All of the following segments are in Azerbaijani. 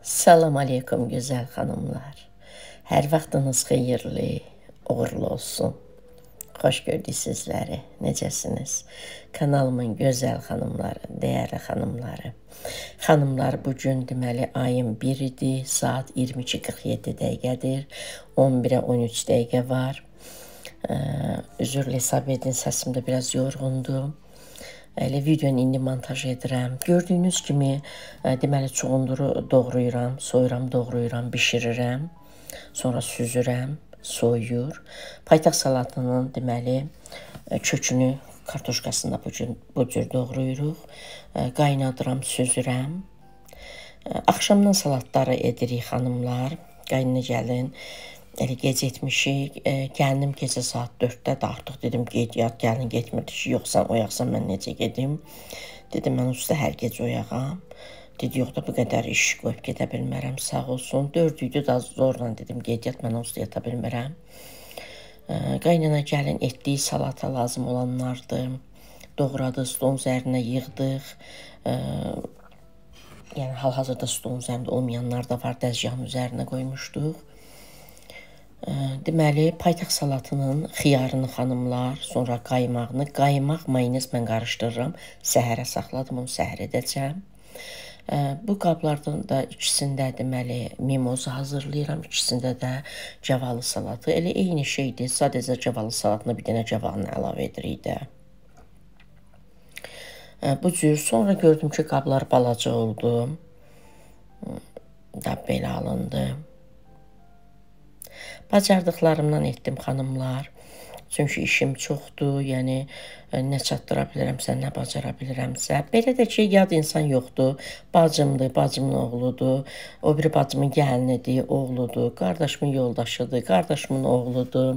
Salam aleykum gözəl xanımlar. Hər vaxtınız xeyirli, uğurlu olsun. Xoş gördük sizləri. Necəsiniz? Kanalımın gözəl xanımları, dəyərli xanımları. Xanımlar, bu gün deməli ayın 1 idi, saat 22:47 dəqiqədir. 11-ə 13 dəqiqə var. Üzrlə hesab edin, səsim də biraz yorğundur. Elə videonu indi montaj edirəm. Gördüyünüz kimi, deməli çuğunduru doğrayıram, soyuram, doğrayıram, bişirirəm. Sonra süzürəm, soyuyur. Paytaxt salatının deməli kökünü kartoşkasını bu cür, bu cür doğrayırıq. Qaynadıram, süzürəm. Axşamdan salatları edirik xanımlar. Qaynına gəlin. Elə gec etmişik. E, gəldim gecə saat 4-də də artıq dedim get yat, gəlin getmirdi ki, yoxsan oyaqsan mən necə gedim? Dedim mən usta hər gecə oyağam. Dedi yox da bu qədər iş qoyub gedə bilmərəm, sağ olsun. 4 idi da zorla dedim get yat, mən usta yata bilmərəm. E, qaynana gəlin etdiyi salata lazım olanlardı. Doğradı, stolun üzərinə yığdıq. E, yəni hal-hazırda stolun üzərində olmayanlar da var, dəzgahın üzərinə qoymuşduq. Deməli, paytaxt salatının xiyarını xanımlar, sonra qaymağını, qaymaq, mayonez mən qarışdırıram. Səhərə saxladım, onu səhər edəcəm. Bu qablardan da ikisində deməli mimoza hazırlayıram, ikisində də cavalı salatı. Elə eyni şeydir, sadəcə cavalı salatına bir dənə cavalını əlavə edirik də. Bu cür sonra gördüm ki, qablar balaca oldu. Da belə alındı. Bacardıqlarımdan etdim xanımlar. Çünki işim çoxdur, yəni e, nə çatdıra bilərəmsə, nə bacara bilirəmsə. Belə də ki, yad insan yoxdur. Bacımdır, bacımın oğludur, o biri bacımın gəlinidir, oğludur, qardaşımın yoldaşıdır, qardaşımın oğludur.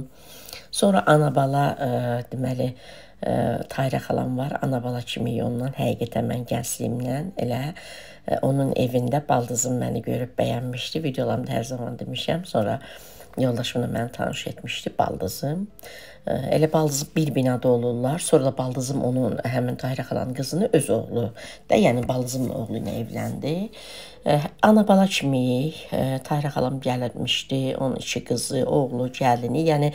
Sonra ana bala ə, e, deməli ə, e, Tayrə xalam var. Ana bala kimi ondan həqiqətən mən gəncliyimdən elə ə, onun evində baldızım məni görüb bəyənmişdi. Videolarımda hər zaman demişəm. Sonra yoldaşımla məni tanış etmişdi baldızım. Elə baldızım bir binada olurlar. Sonra da baldızım onun həmin Tahirə xalanın qızını öz oğlu da, yəni baldızımın oğlu ilə evləndi. Ana bala kimi Tahirə xalam gəlmişdi. Onun iki qızı, oğlu, gəlini, yəni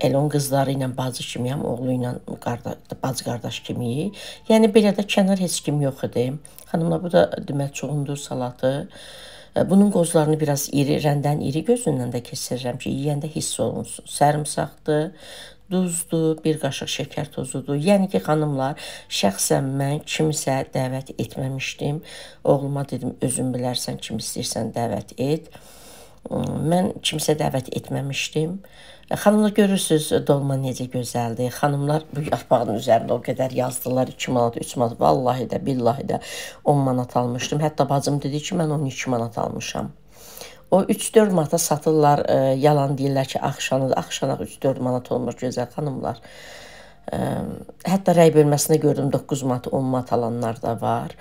elə onun qızları ilə bacı kimiyəm, oğlu ilə qardaş, bacı qardaş kimi. Yəni belə də kənar heç kim yox idi. Xanımlar bu da demək çoxundur salatı. Bunun qozlarını biraz iri, rəndən iri gözündən də kəsirirəm ki, yeyəndə hiss olunsun. Sərımsaqdır, duzdur, bir qaşıq şəkər tozudur. Yəni ki, xanımlar, şəxsən mən kimisə dəvət etməmişdim. Oğluma dedim, özün bilərsən, kim istəyirsən dəvət et. Mən kimsə dəvət etməmişdim. Xanımlar görürsüz dolma necə gözəldir. Xanımlar bu yarpağın üzərində o qədər yazdılar 2 manat, 3 manat. Vallahi də, billahi də 10 manat almışdım. Hətta bacım dedi ki, mən 12 manat almışam. O 3-4 manata satırlar, e, yalan deyirlər ki, axşanıdır. Axşanaq 3-4 manat olmur gözəl xanımlar. E, hətta rəy bölməsində gördüm 9 manat, 10 manat alanlar da var.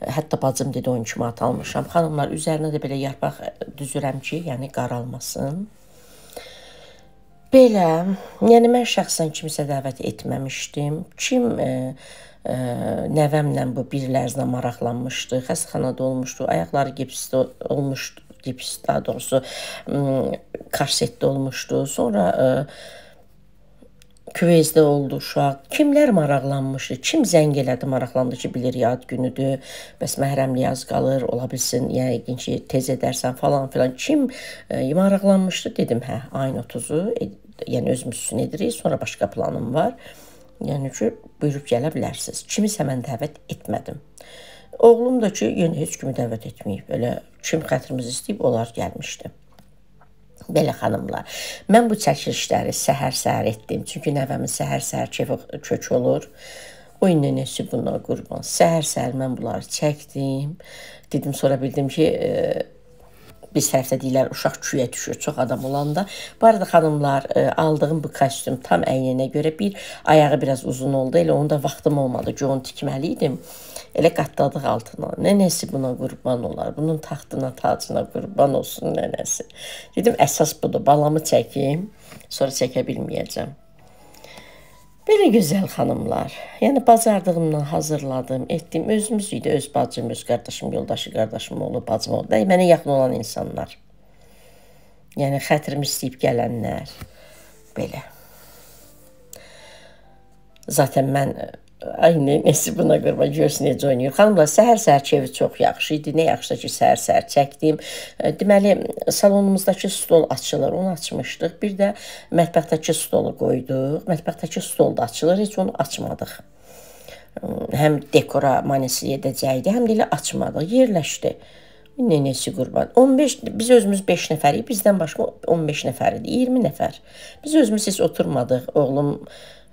Hətta bacım dedi 12 manat almışam. Xanımlar üzərinə də belə yarpaq düzürəm ki, yəni qaralmasın. Belə, yəni mən şəxsən kimisə dəvət etməmişdim. Kim e, e, nəvəmlə bu bir lərzlə maraqlanmışdı, xəstəxanada olmuşdu, ayaqları gipsdə olmuşdu, gips daha doğrusu korsetdə olmuşdu. Sonra e, Küvezdə oldu uşaq. Kimlər maraqlanmışdı? Kim zəng elədi, maraqlandı ki, bilir yad günüdür. Bəs məhrəmlik az qalır, ola bilsin, yəqin ki, tez edərsən falan filan. Kim e, maraqlanmışdı? Dedim, hə, ayın 30-u, e, yəni özümüz üçün edirik. Sonra başqa planım var. Yəni ki, buyurub gələ bilərsiniz. Kimisə mən dəvət etmədim. Oğlum da ki, yenə heç kimi dəvət etməyib. Belə kim xətrimiz istəyib, onlar gəlmişdi. Belə xanımlar, mən bu çəkilişləri səhər-səhər etdim. Çünki nəvəmin səhər-səhər kök olur. O nənəsi buna qurban. Səhər-səhər mən bunları çəkdim. Dedim, sonra bildim ki, e, biz tərəfdə deyirlər uşaq küyə düşür çox adam olanda. Bu arada xanımlar e, aldığım bu kostyum tam əyninə görə bir ayağı biraz uzun oldu. Elə onda vaxtım olmadı onu tikməli idim. Elə qatladıq altına. Nənəsi buna qurban olar. Bunun taxtına, tacına qurban olsun nənəsi. Dedim, əsas budur. Balamı çəkim, sonra çəkə bilməyəcəm. Belə gözəl xanımlar. Yəni bacardığımdan hazırladım, etdim. Özümüz idi, öz bacım, öz qardaşım, yoldaşı, qardaşım olub, bacım oldu. Mənə yaxın olan insanlar. Yəni xətrimi istəyib gələnlər. Belə. Zaten mən Ay nə, nəsi buna qurban görsün necə oynayır. Xanımlar, səhər-səhər keyfi çox yaxşı idi. Nə yaxşı ki, səhər-səhər çəkdim. Deməli, salonumuzdakı stol açılır. Onu açmışdıq. Bir də mətbəxdəki stolu qoyduq. Mətbəxdəki stol da açılır. Heç onu açmadıq. Həm dekora manisli edəcəkdi, həm də elə açmadıq. Yerləşdi. Nenesi qurban. 15 biz özümüz 5 nəfərik, bizdən başqa 15 nəfər idi, 20 nəfər. Biz özümüz heç oturmadıq. Oğlum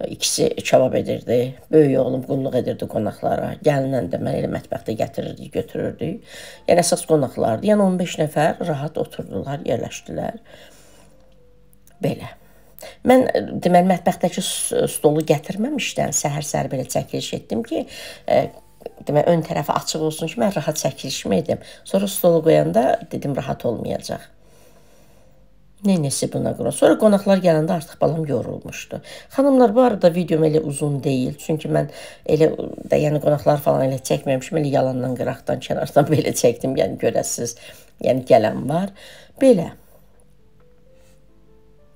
İkisi kebab edirdi. Böyük oğlum qulluq edirdi qonaqlara. Gəlinən də mən elə mətbəxdə gətirirdik, götürürdük. Yəni əsas qonaqlardı. Yəni 15 nəfər rahat oturdular, yerləşdilər. Belə. Mən deməli mətbəxdəki stolu gətirməmişdən səhər-səhər belə çəkiliş etdim ki, e, deməli ön tərəfi açıq olsun ki, mən rahat çəkilişimi edim. Sonra stolu qoyanda dedim rahat olmayacaq. Neynəsi buna qura. Sonra qonaqlar gələndə artıq balam yorulmuşdu. Xanımlar, bu arada videom elə uzun deyil. Çünki mən elə də yəni qonaqlar falan elə çəkməmişim. Elə yalandan qıraqdan, kənardan belə çəkdim. Yəni görəsiz. Yəni gələn var. Belə.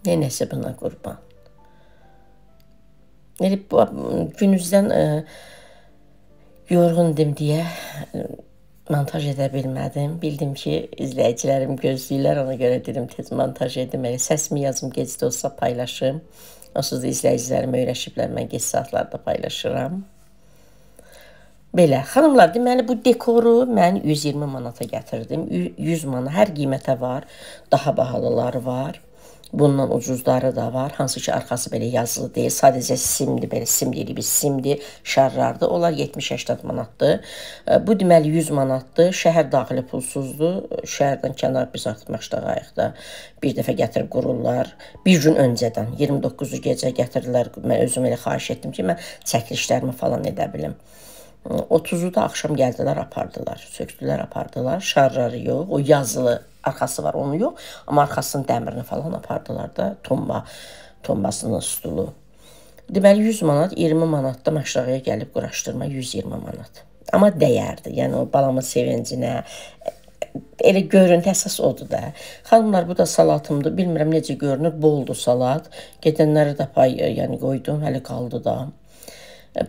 Neynəsi buna qurban. Elə günüzdən ə, yorğundum deyə montaj edə bilmədim. Bildim ki, izləyicilərim gözləyirlər, ona görə dedim tez montaj edim. Elə səsimi yazım gec də olsa paylaşım. Onsuz da izləyicilərim öyrəşiblər, mən gec saatlarda paylaşıram. Belə, xanımlar, deməli bu dekoru mən 120 manata gətirdim. 100 manat hər qiymətə var, daha bahalıları var. Bundan ucuzları da var. Hansı ki arxası belə yazılı deyil. Sadəcə simdir, belə sim deyirik biz, simdir, şarlardır. Onlar 70-80 manatdır. Bu deməli 100 manatdır. Şəhər daxili pulsuzdur. Şəhərdən kənar biz artıq Məşdağayıq da bir dəfə gətirib qururlar. Bir gün öncədən 29-u gecə gətirdilər. Mən özüm elə xahiş etdim ki, mən çəkilişlərimi falan edə bilim. 30-u da axşam gəldilər, apardılar. Sökdülər, apardılar. Şarları yox, o yazılı arxası var, onu yox. Amma arxasının dəmirini falan apardılar da, tomba, tombasının stulu. Deməli 100 manat, 20 manatda aşağıya gəlib quraşdırma 120 manat. Amma dəyərdi. Yəni o balamın sevincinə, elə görüntü əsas odur da. Xanımlar bu da salatımdır. Bilmirəm necə görünür. Boldur salat. Gedənləri də pay, yəni qoydum, hələ qaldı da.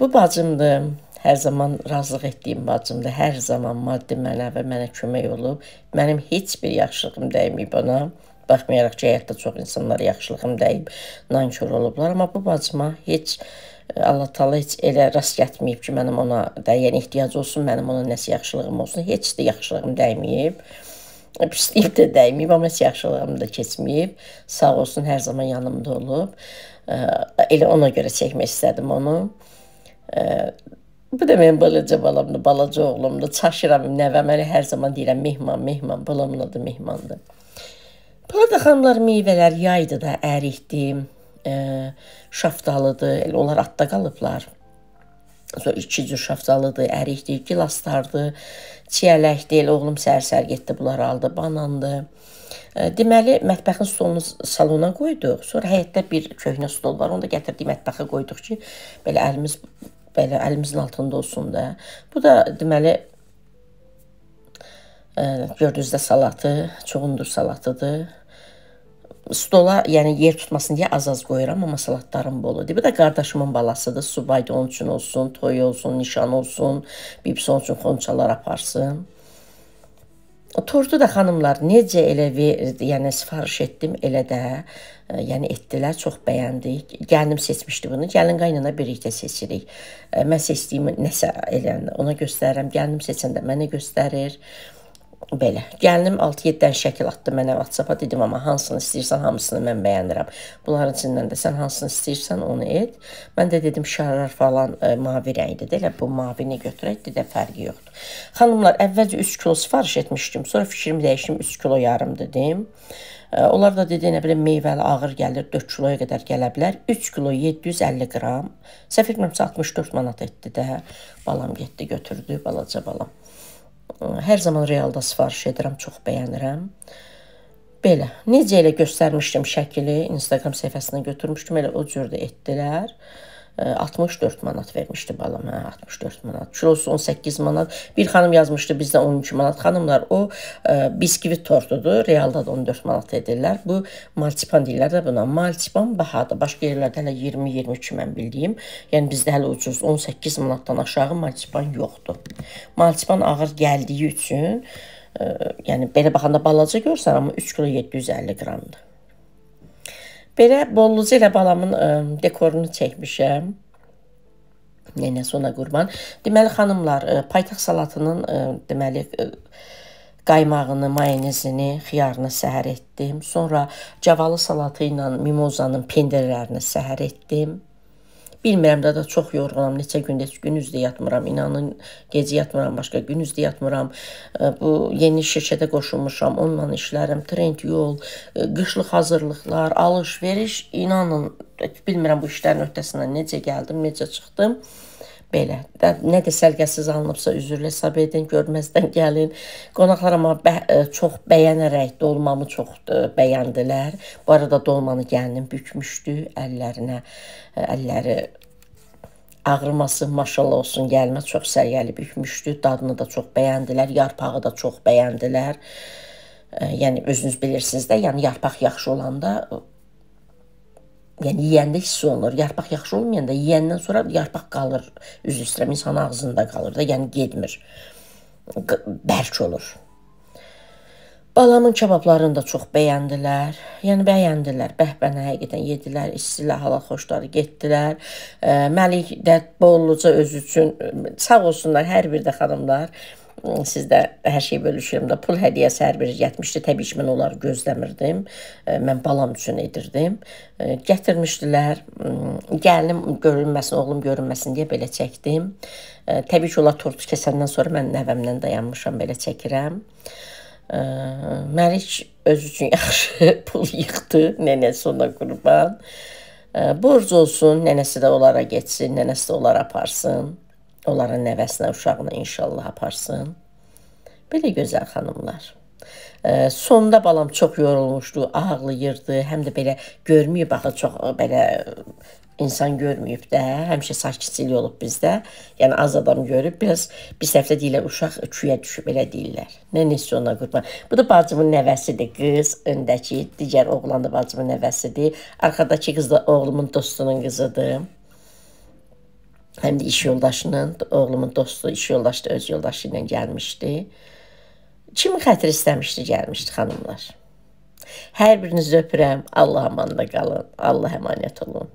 Bu bacımdır. Hər zaman razılıq etdiyim bacımdır. Hər zaman maddi mənəvi mənə kömək olub. Mənim heç bir yaxşılığım dəyməyib ona. Baxmayaraq ki, həyatda çox insanlara yaxşılığım dəyib, nankör olublar. Amma bu bacıma heç Allah Taala heç elə rast gətirməyib ki, mənim ona da yəni ehtiyac olsun, mənim ona nəsə yaxşılığım olsun. Heç də yaxşılığım dəyməyib. Pisliyib də dəyməyib, amma heç yaxşılığım da keçməyib. Sağ olsun, hər zaman yanımda olub. Elə ona görə çəkmək istədim onu. Bu da mənim balaca balamdır, balaca oğlumdur. Çaşıram nəvəm, mən hər zaman deyirəm mehman, mehman, balamın adı mehmandır. Burada xanımlar meyvələr yaydı da, ərikdir, e, şaftalıdır, elə onlar atda qalıblar. Sonra iki cür şaftalıdır, ərikdir, gilaslardır, çiyələkdir, elə oğlum səhər-səhər getdi, bunları aldı, banandır. E, deməli, mətbəxin stolunu salona qoyduq. Sonra həyətdə bir köhnə stol var, onu da gətirdik mətbəxə qoyduq ki, belə əlimiz belə əlimizin altında olsun da. Bu da deməli ə, gördüyünüzdə salatı, çoğundur salatıdır. Stola, yəni yer tutmasın deyə az-az qoyuram, amma salatlarım boludur. Bu da qardaşımın balasıdır. Subaydı onun üçün olsun, toy olsun, nişan olsun, bibisi onun üçün xonçalar aparsın. Tortu da xanımlar necə elə verdi, yəni sifariş etdim, elə də e, yəni etdilər, çox bəyəndik. Gəlinim seçmişdi bunu. Gəlin qaynana birlikdə seçirik. E, mən seçdiyimi nəsə eləyəndə ona göstərirəm. Gəlinim seçəndə mənə göstərir. Belə. Gəlinim 6-7 dən şəkil atdı mənə WhatsApp-a dedim, amma hansını istəyirsən, hamısını mən bəyənirəm. Bunların içindən də sən hansını istəyirsən, onu et. Mən də dedim şarlar falan ə, e, mavi rənglidir. Elə bu mavini götürək, dedə fərqi yoxdur. Xanımlar, əvvəlcə 3 kilo sifariş etmişdim. Sonra fikrimi dəyişdim, 3 kilo yarım dedim. E, onlar da dedi, nə bilim, meyvəli ağır gəlir, 4 kiloya qədər gələ bilər. 3 kilo 750 qram. Etmirəmsə 64 manat etdi də. Balam getdi, götürdü, balaca balam. Hər zaman realda sifariş edirəm, çox bəyənirəm. Belə, necə elə göstərmişdim şəkili, Instagram səhifəsinə götürmüşdüm, elə o cür də etdilər. 64 manat vermişdi balam, hə, 64 manat. Kilosu 18 manat. Bir xanım yazmışdı bizdə 12 manat. Xanımlar, o ə, biskvit tortudur. Realda da 14 manat edirlər. Bu marsipan deyirlər də buna. Marsipan bahadır. Başqa yerlərdə hələ 20-22 mən bildiyim. Yəni bizdə hələ ucuz 18 manatdan aşağı marsipan yoxdur. Marsipan ağır gəldiyi üçün, ə, yəni belə baxanda balaca görsən, amma 3 kilo 750 qramdır. Belə bolluca ilə balamın ə, dekorunu çəkmişəm. Nənəsi ona qurban. Deməli xanımlar, ə, paytaxt salatının ə, deməli ə, qaymağını, mayonezini, xiyarını səhər etdim. Sonra cavalı salatı ilə mimozanın pendirlərini səhər etdim. Bilmirəm də də çox yorğunam. Neçə gündə gün üzdə yatmıram. İnanın, gecə yatmıram, başqa gün üzdə yatmıram. Bu yeni şirkətə qoşulmuşam. Onunla işlərim, trend yol, qışlıq hazırlıqlar, alış-veriş. İnanın, bilmirəm bu işlərin öhdəsindən necə gəldim, necə çıxdım. Belə. Də, nə də sərgəsiz alınıbsa üzrlə hesab edin, görməzdən gəlin. Qonaqlar amma bə çox bəyənərək dolmamı çox bəyəndilər. Bu arada dolmanı gəlinim bükmüşdü əllərinə. Əlləri ağrıması maşallah olsun gəlimə çox səliqəli bükmüşdü. Dadını da çox bəyəndilər, yarpağı da çox bəyəndilər. Yəni özünüz bilirsiniz də, yəni yarpaq yaxşı olanda Yəni yeyəndə hiss olunur. Yarpaq yaxşı olmayanda yeyəndən sonra yarpaq qalır. Üzr istəyirəm, insan ağzında qalır da, yəni getmir. Bərk olur. Balamın kabablarını da çox bəyəndilər. Yəni bəyəndilər. Bəhbənə həqiqətən yedilər, istilər, halal xoşları getdilər. Məlik də bolluca öz üçün sağ olsunlar hər bir də xanımlar sizdə hər şey bölüşürəm də pul hədiyyəsi hər biri getmişdi. Təbii ki, mən onları gözləmirdim. Mən balam üçün edirdim. Gətirmişdilər. Gəlinim görünməsin, oğlum görünməsin deyə belə çəkdim. Təbii ki, onlar tortu kəsəndən sonra mən nəvəmlə dayanmışam, belə çəkirəm. Məlik öz üçün yaxşı pul yığdı, nənəsi ona qurban. Borc olsun, nənəsi də onlara getsin, nənəsi də onlara aparsın. Onların nəvəsinə, uşağına inşallah aparsın. Belə gözəl xanımlar. Sonda balam çox yorulmuşdu, ağlayırdı, həm də belə görməyib axı çox belə insan görməyib də, həmişə sakitçilik olub bizdə. Yəni az adam görüb, biraz bir səfdə deyirlər uşaq küyə düşüb belə deyirlər. Nə neçə ona qurban. Bu da bacımın nəvəsidir, qız, öndəki, digər oğlan da bacımın nəvəsidir. Arxadakı qız da oğlumun dostunun qızıdır. Həm də iş yoldaşının, oğlumun dostu, iş yoldaşı da öz yoldaşı ilə gəlmişdi. Kimin xətri istəmişdi, gəlmişdi xanımlar. Hər birinizi öpürəm. Allah amanda qalın. Allah əmanət olun.